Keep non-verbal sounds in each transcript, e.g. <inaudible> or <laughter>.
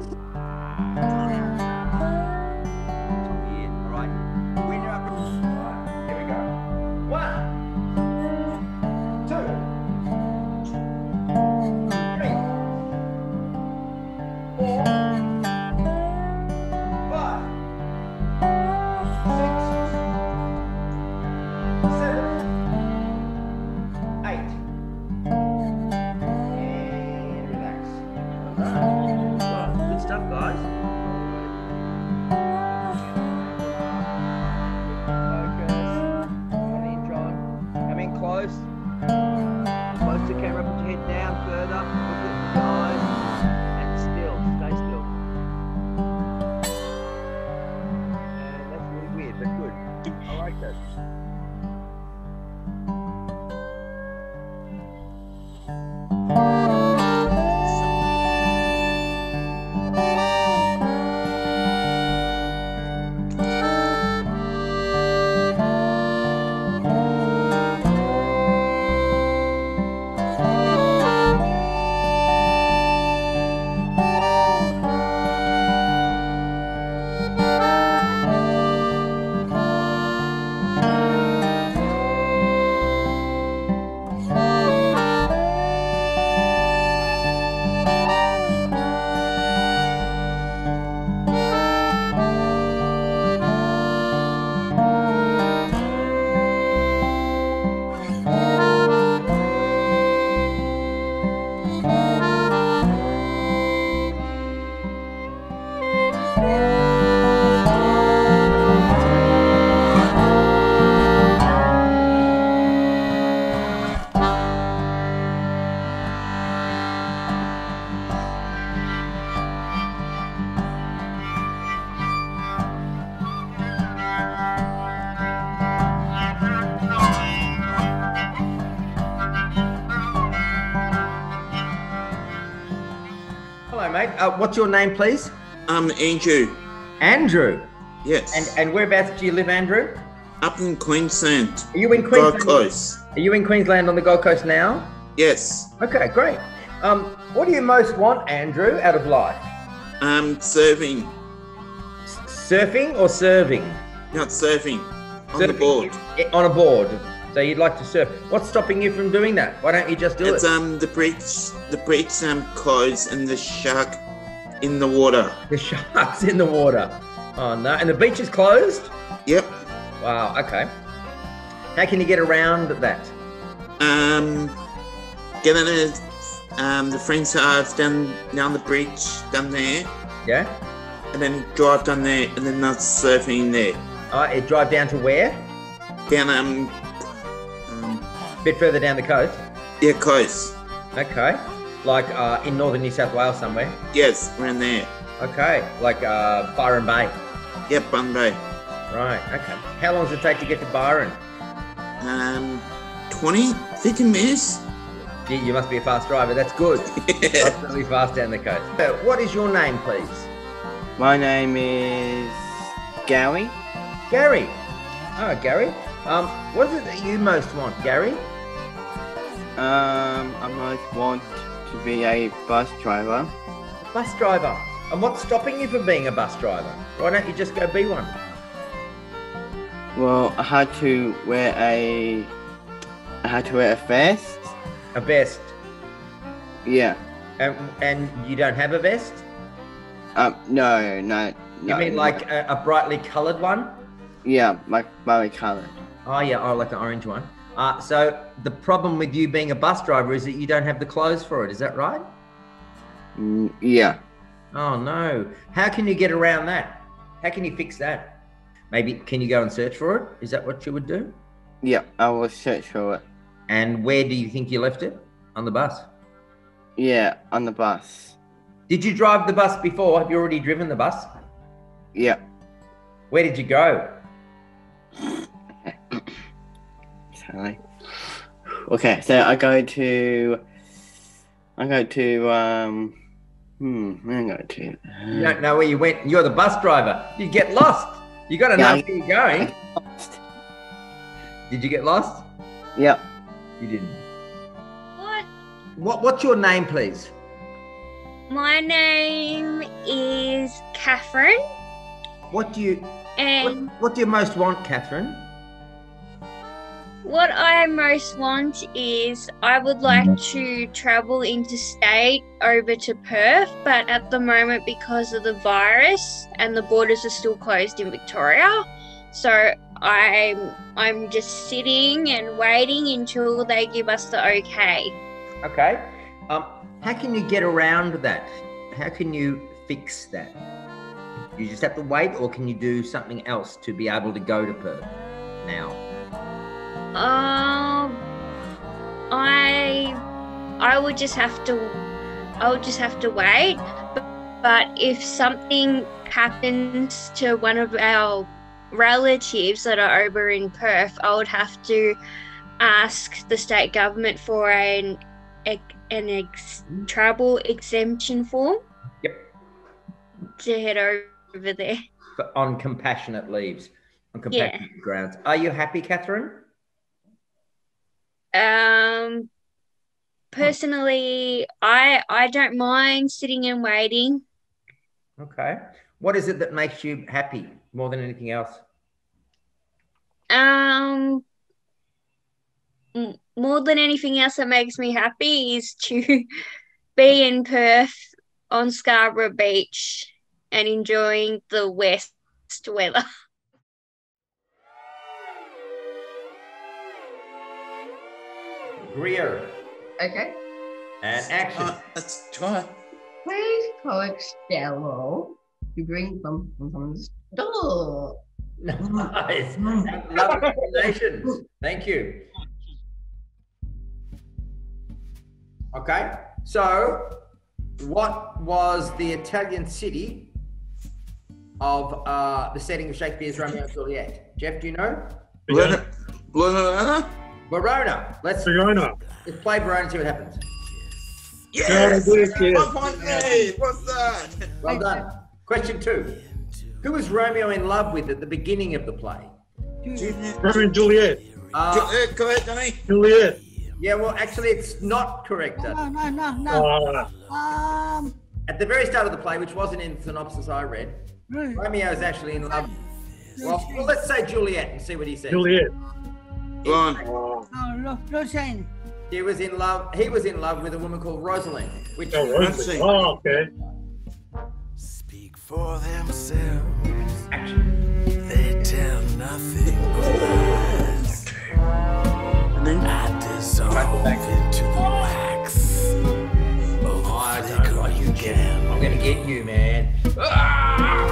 Bye. Hello, mate. Uh, what's your name, please? Andrew. Andrew. Yes. And and whereabouts do you live, Andrew? up in Queensland. Are you in Queensland? Gold? Coast. Are you in Queensland on the Gold Coast now? Yes. Okay, great. Um, what do you most want, Andrew, out of life? I'm surfing. S- surfing or serving? Not surfing. On the board. On a board. So you'd like to surf. What's stopping you from doing that? Why don't you just do It's it? It's um the bridge the bridge um closed and the shark in the water. The shark's in the water. Oh no! And the beach is closed. Yep. Wow. Okay. How can you get around that? Um getting it um the friends house down down the bridge down there Yeah. and then drive down there and then not surfing there. Uh, it drive down to where? Down um um A bit further down the coast. yeah coast. Okay. Like uh, in northern New South Wales somewhere. Yes, around there. Okay. Like uh, Byron Bay. Yep, Bunbury. Right. Okay. How long does it take to get to Byron? Um 20, 50 minutes. Gee, you must be a fast driver. That's good. <laughs> That's really fast down the coast. So, what is your name, please? My name is Gary. Gary. Oh, Gary. Um, what is it that you most want, Gary? Um, I most want to be a bus driver. Bus driver. And what's stopping you from being a bus driver? Why don't you just go be one? Well, I had to wear a, I had to wear a vest. A vest. Yeah. And, and you don't have a vest? Um, no, no, no. You mean like a, a brightly coloured one? Yeah, like very coloured. Oh yeah, I like the orange one. Uh, so the problem with you being a bus driver is that you don't have the clothes for it. Is that right? Mm, yeah. Oh no. How can you get around that? How can you fix that? Maybe can you go and search for it? Is that what you would do? Yeah, I will search for it. And where do you think you left it? On the bus. Yeah, on the bus. Did you drive the bus before? Have you already driven the bus? Yeah. Where did you go? Sorry. Okay, so I go to, I go to, um, hmm, where I go to? You don't know where you went. You're the bus driver. You get lost. You got to know Yeah. where you're going. Did you get lost? Yep. You didn't. What? What What's your name, please? My name is Catherine, What do you what, and what do you most want, Catherine? What I most want is I would like to travel interstate over to Perth, but at the moment, because of the virus and the borders are still closed in Victoria, so I'm I'm just sitting and waiting until they give us the okay. Okay. Um, how can you get around that? How can you fix that? You just have to wait, or can you do something else to be able to go to Perth now? Um, I I would just have to I would just have to wait. But, but if something happens to one of our relatives that are over in Perth, I would have to ask the state government for an an ex- travel exemption form. Yep. To head over there. For- on compassionate leaves, on compassionate grounds. Are you happy, Catherine? Um, personally, I I don't mind sitting and waiting. Okay. What is it that makes you happy more than anything else? Um, more than anything else that makes me happy is to <laughs> be in Perth on Scarborough Beach and enjoying the west weather. <laughs> Greer Okay. and action. Uh, let's try. Please call Stella to bring some from the store. Nice. Lovely combinations. Thank you. Okay. So, what was the Italian city of uh, the setting of Shakespeare's Romeo and Juliet? Jeff, do you know? Verona. Verona. Verona. Let's, Verona. let's play Verona and see what happens. Yes. good, yes. One point made. What's that? Well done. Question two. Who was Romeo in love with at the beginning of the play? Romeo and Juliet. Uh, Uh, go ahead, Johnny. Juliet. yeah, well, actually, it's not correct. No, no, no, no. Uh, Um, At the very start of the play, which wasn't in the synopsis I read, right. Romeo is actually in love. Well, well, let's say Juliet and see what he says. Juliet. Go on. No, no, no. He was in love. He was in love with a woman called Rosalind, which oh, Rosie. oh, okay. Speak for themselves. action. They tell nothing but lies. And then I dissolve into the wax. Oh, I don't like you, you I'm gonna get you, man. Ah!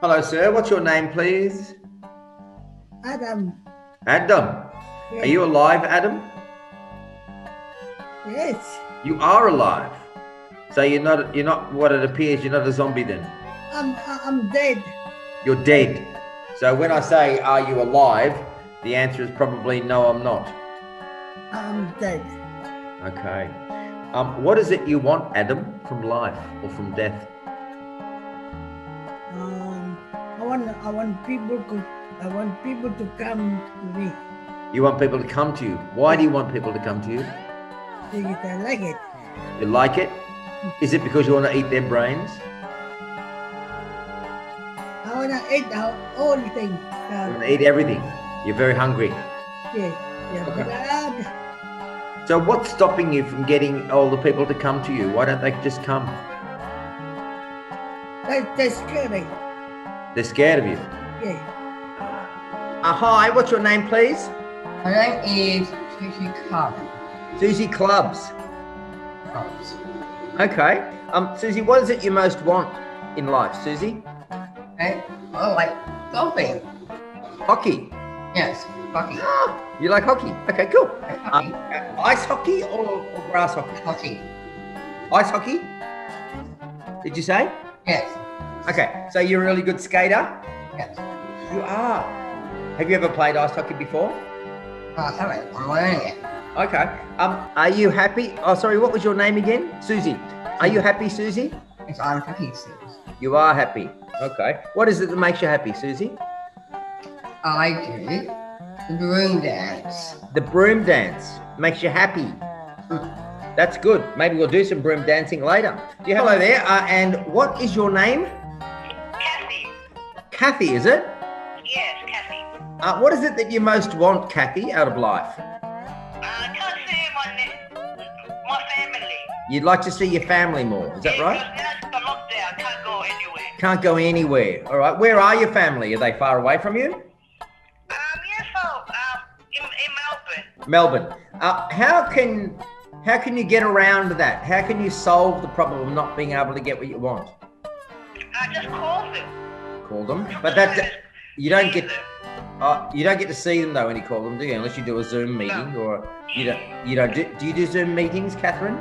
Hello, sir. What's your name, please? Adam. Adam. Are you alive, Adam? Yes. You are alive. So you're not you're not what it appears, you're not a zombie then. I'm I'm dead. You're dead. So when I say are you alive, the answer is probably no, I'm not. I'm dead. Okay. Um, what is it you want, Adam, from life or from death? Want I want people to I want people to come to me You want people to come to you. Why do you want people to come to you? because I like it. You like it? Is it because you want to eat their brains? I eat all, all the things. You want to eat everything. You're very hungry. yeah, yeah. Okay. Uh, So what's stopping you from getting all the people to come to you? Why don't they just come? that, that's scary. They're scared of you. Yeah. Uh, hi, what's your name, please? My name is Susie Club. Susie Clubs. Clubs. Okay. Um, Susie, what is it you most want in life, Susie? Okay. Oh, like golfing. Hockey. Yes, hockey. <gasps> You like hockey? Okay, cool. Hockey. Uh, ice hockey or, or grass hockey? hockey. Ice hockey? Did you say? Yes. Okay, so you're a really good skater? Yes. You are. Have you ever played ice hockey before? Oh, I haven't. I'm learning it. Okay. Um, are you happy? Oh, sorry, what was your name again? Susie. Are you happy, Susie? Yes, I'm happy soon. You are happy. Okay. What is it that makes you happy, Susie? I do the broom dance. The broom dance makes you happy. That's good. Maybe we'll do some broom dancing later. Yeah, hello there. Uh, and what is your name? Kathy. Is it? Yes, Kathy. Uh, what is it that you most want, Kathy, out of life? I can't see my, my family. You'd like to see your family more. Is that right? Because that's the lockdown. I can't go anywhere. Can't go anywhere. All right. Where are your family? Are they far away from you? Um, yes, so, um, in, in Melbourne. Melbourne. Uh, how can how can you get around that? How can you solve the problem of not being able to get what you want? I just called them. Call them, but that you don't get uh, you don't get to see them though when you call them, do you? Unless you do a Zoom meeting or you don't you don't do, do you do Zoom meetings, Catherine?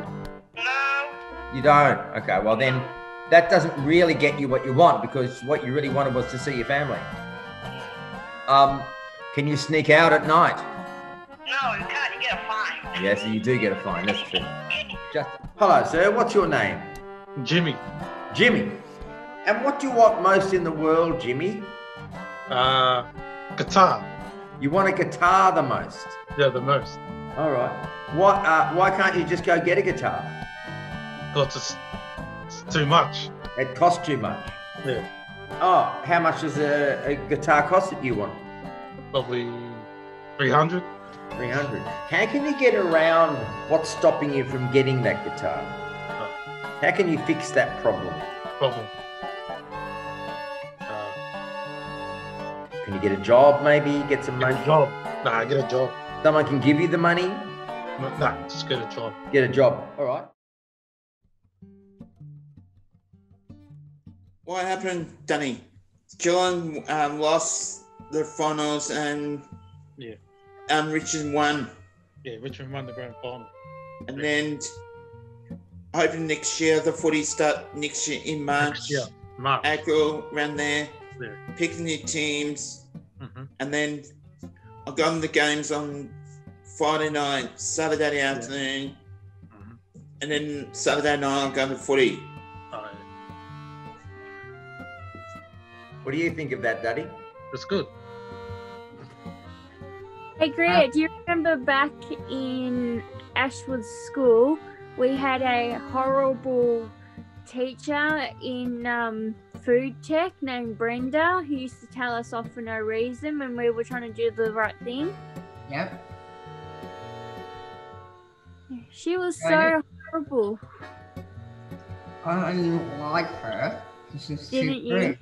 No. You don't. Okay. Well then, that doesn't really get you what you want because what you really wanted was to see your family. Um, can you sneak out at night? No, you can't. You get a fine. Yes, you do get a fine. That's true. <laughs> Just hello, sir. What's your name? Jimmy. Jimmy. And what do you want most in the world, Jimmy? Uh, guitar. You want a guitar the most. Yeah, the most. All right. What? Uh, why can't you just go get a guitar? Because it's, it's too much. It costs too much. Yeah. Oh, how much does a, a guitar cost that you want? Probably 300. 300. How can you get around what's stopping you from getting that guitar? How can you fix that problem? Problem. Can you get a job maybe? Get some money? job. Nah, get a job. Someone can give you the money? No, Nah, just get a job. Get a job. All right. What happened, Danny? Geelong um, lost the finals and Yeah. um, Richmond won. Yeah, Richmond won the grand final. And then hoping next year the footy start next year in March. Next year, March. April around there. Yeah. Picking your teams. And then I've gone the games on Friday night, Saturday afternoon. Mm-hmm. And then Saturday night I'm going to footy. Uh, What do you think of that, Daddy? it's good. Hey, Greg, do you remember back in Ashwood School, we had a horrible teacher in um, food tech named Brenda who used to tell us off for no reason when we were trying to do the right thing? Yep. She was I so horrible. I didn't like her. She's too Didn't you?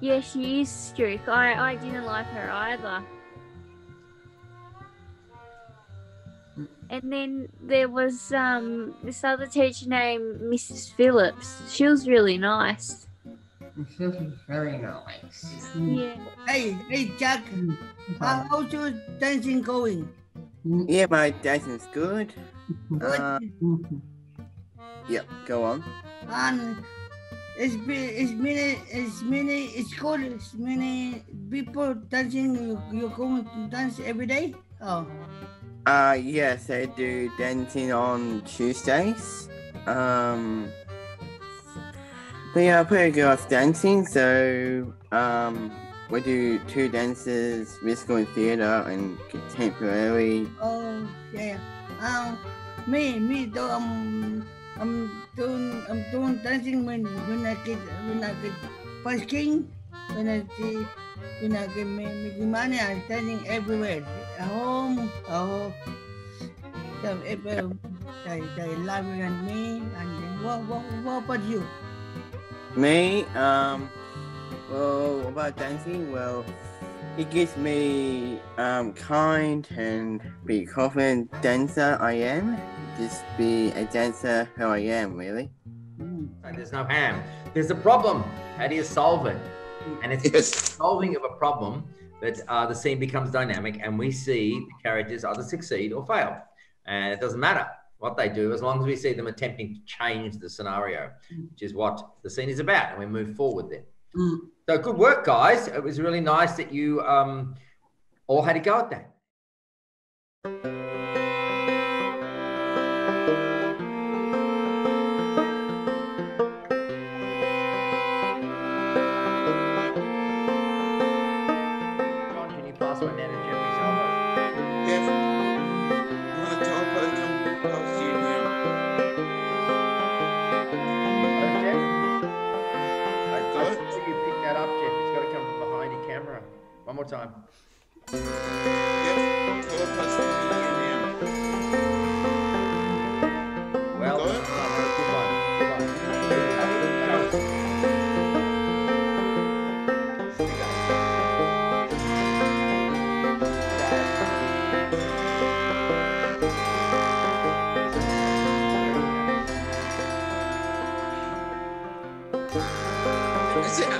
Yeah, she is strict. I, I didn't like her either. And then there was um this other teacher named Mrs. Phillips. She was really nice. She's very nice. Yeah. Hey, hey, Jack. How, how's your dancing going? Yeah, my dancing's good. Uh, yep, go on. And it's been, it's many, it's many, it's good. It's many people dancing. You, you're going to dance every day. Oh, Uh, yes, I do dancing on Tuesdays. Um, but yeah, I'm pretty good at dancing, so um, we do two dances, musical and theatre, and contemporary. Oh yeah. Um, me me do um I'm doing I'm doing dancing when when I get when I get parking when I see when I get ma- making money I'm dancing everywhere home at home. So if uh, they they laughing at me and then what what what about you? Me, um, well, about dancing, well, it gives me um kind and be confident dancer I am. Just be a dancer who I am, really. And there's no ham. There's a problem. How do you solve it? And it's Yes. solving of a problem that uh, the scene becomes dynamic and we see the characters either succeed or fail. And it doesn't matter what they do as long as we see them attempting to change the scenario, which is what the scene is about. And we move forward then. Mm. So good work, guys. It was really nice that you um, all had a go at that.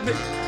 Is <laughs>